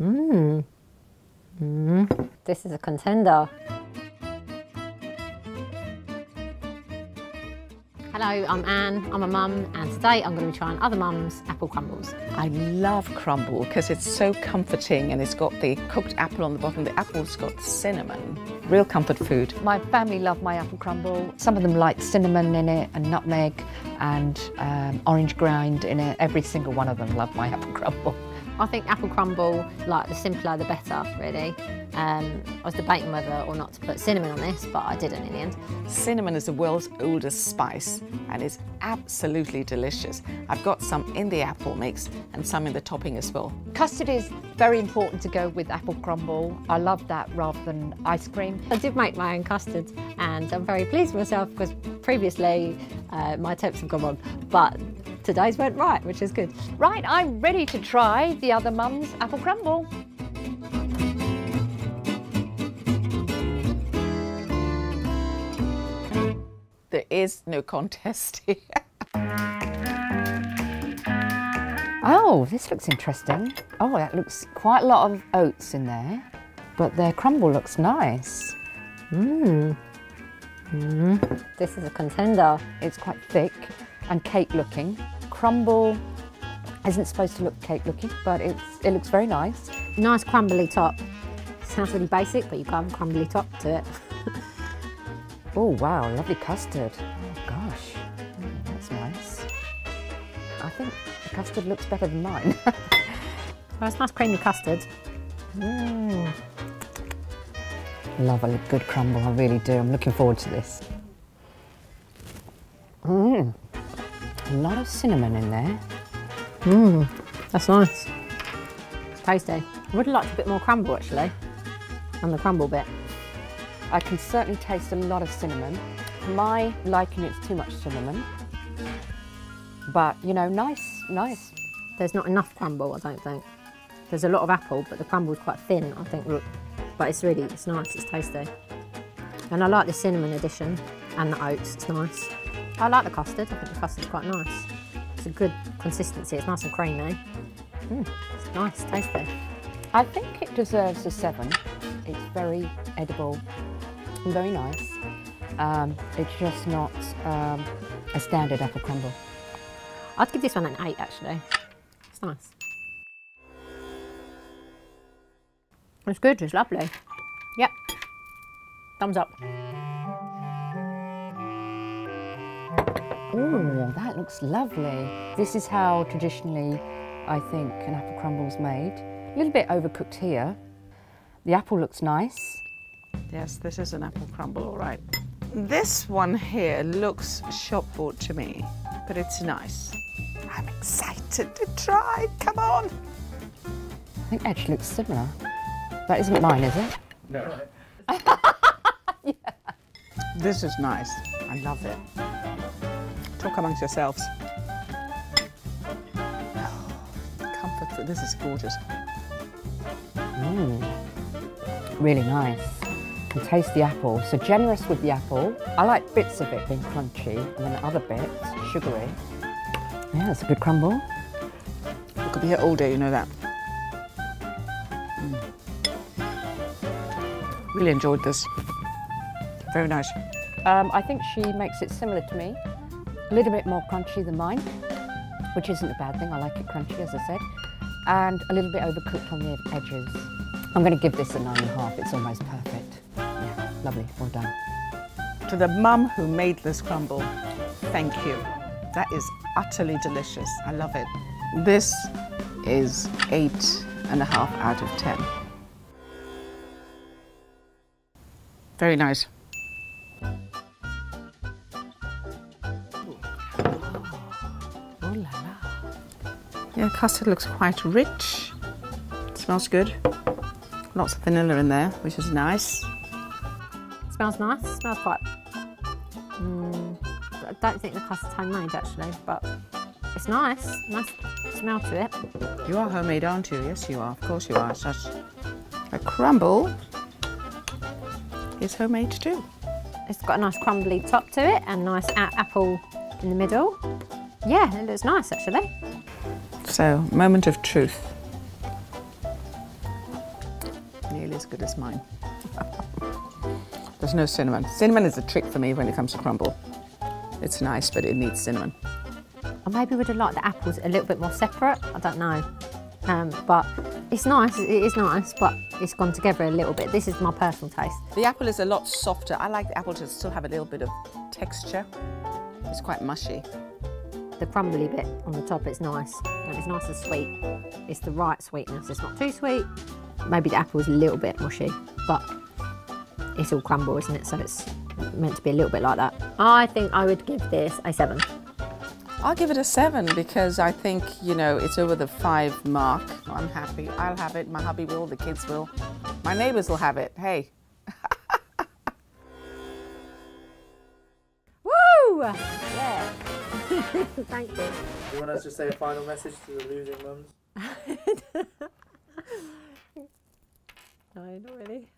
Mmm. Mmm. This is a contender. Hello, I'm Anne, I'm a mum, and today I'm going to be trying other mums' apple crumbles. I love crumble because it's so comforting and it's got the cooked apple on the bottom. The apple's got cinnamon. Real comfort food. My family love my apple crumble. Some of them like cinnamon in it and nutmeg and um, orange grind in it. Every single one of them love my apple crumble. I think apple crumble, like the simpler the better, really. Um, I was debating whether or not to put cinnamon on this, but I didn't in the end. Cinnamon is the world's oldest spice and is absolutely delicious. I've got some in the apple mix and some in the topping as well. Custard is very important to go with apple crumble. I love that rather than ice cream. I did make my own custard and I'm very pleased with myself because previously uh, my attempts have gone wrong, but today's went right, which is good. Right, I'm ready to try the other mum's apple crumble. There is no contest here. Oh, this looks interesting. Oh, that looks quite a lot of oats in there, but their crumble looks nice. Mmm. Mmm. This is a contender. It's quite thick and cake looking. Crumble isn't supposed to look cake looking, but it's, it looks very nice. Nice crumbly top. Sounds really basic, but you can have a crumbly top to it. oh wow, lovely custard. Oh gosh, mm, that's nice. I think the custard looks better than mine. well, it's nice creamy custard. Mm. Love a good crumble, I really do. I'm looking forward to this. A lot of cinnamon in there. Mmm, that's nice. It's tasty. I would have liked a bit more crumble actually, on the crumble bit. I can certainly taste a lot of cinnamon. My liking it's too much cinnamon. But, you know, nice, nice. There's not enough crumble, I don't think. There's a lot of apple, but the crumble's quite thin, I think. But it's really, it's nice, it's tasty. And I like the cinnamon addition and the oats, it's nice. I like the custard. I think the custard's quite nice. It's a good consistency. It's nice and creamy. Mm, it's nice, tasty. I think it deserves a seven. It's very edible and very nice. Um, it's just not um, a standard apple crumble. I'd give this one an eight actually. It's nice. It's good, it's lovely. Yep. Thumbs up. Oh, that looks lovely. This is how traditionally I think an apple crumble is made. A little bit overcooked here. The apple looks nice. Yes, this is an apple crumble, all right. This one here looks shop bought to me, but it's nice. I'm excited to try, come on. I think Edge looks similar. That isn't mine, is it? No. yeah. This is nice. I love it. Talk amongst yourselves. comfort food. This is gorgeous. Mm. Really nice. You taste the apple. So generous with the apple. I like bits of it being crunchy and then the other bits sugary. Yeah, it's a good crumble. We could be here all day, you know that. Mm. Really enjoyed this. Very nice. Um, I think she makes it similar to me. A little bit more crunchy than mine, which isn't a bad thing. I like it crunchy, as I said. And a little bit overcooked on the edges. I'm going to give this a nine and a half. It's almost perfect. Yeah, lovely. Well done. To the mum who made this crumble, thank you. That is utterly delicious. I love it. This is eight and a half out of 10. Very nice. Yeah, custard looks quite rich. It smells good. Lots of vanilla in there, which is nice. It smells nice. It smells quite. Mm, I don't think the custard's homemade actually, but it's nice. Nice smell to it. You are homemade, aren't you? Yes, you are. Of course you are. Such a crumble is homemade too. It's got a nice crumbly top to it and nice apple in the middle. Yeah, it looks nice actually. So, moment of truth. nearly as good as mine. There's no cinnamon. Cinnamon is a trick for me when it comes to crumble. It's nice, but it needs cinnamon. I maybe would have liked the apples a little bit more separate. I don't know. Um, but it's nice, it is nice, but it's gone together a little bit. This is my personal taste. The apple is a lot softer. I like the apple to still have a little bit of texture. It's quite mushy. The crumbly bit on the top, it's nice. And it's nice and sweet. It's the right sweetness. It's not too sweet. Maybe the apple is a little bit mushy, but it's all crumble, isn't it? So it's meant to be a little bit like that. I think I would give this a seven. I'll give it a seven because I think, you know, it's over the five mark. I'm happy. I'll have it. My hubby will. The kids will. My neighbours will have it. Hey. Woo! Thank you. Do you want us to say a final message to the losing mums? No, not really.